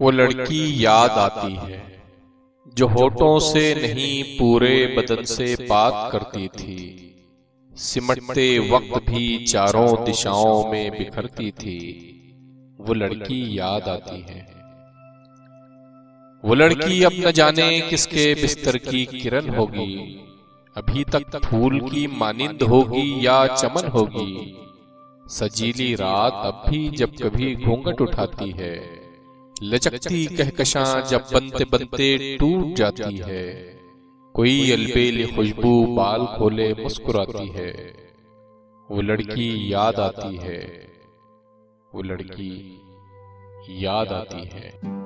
वो लड़की याद आती है, जो होठों से नहीं, पूरे बदन से बात करती थी। सिमटते वक्त भी चारों दिशाओं में बिखरती थी। वो लड़की याद आती है। वो लड़की अब न जाने किसके बिस्तर की किरण होगी। अभी तक फूल की मानिंद होगी या चमन होगी। सजीली रात अब भी जब कभी घूंघट उठाती है। लचकती कहकशां जब बनते बनते टूट जाती है। कोई अलबेली खुशबू बाल खोले मुस्कुराती है। वो लड़की याद आती है। वो लड़की याद आती है।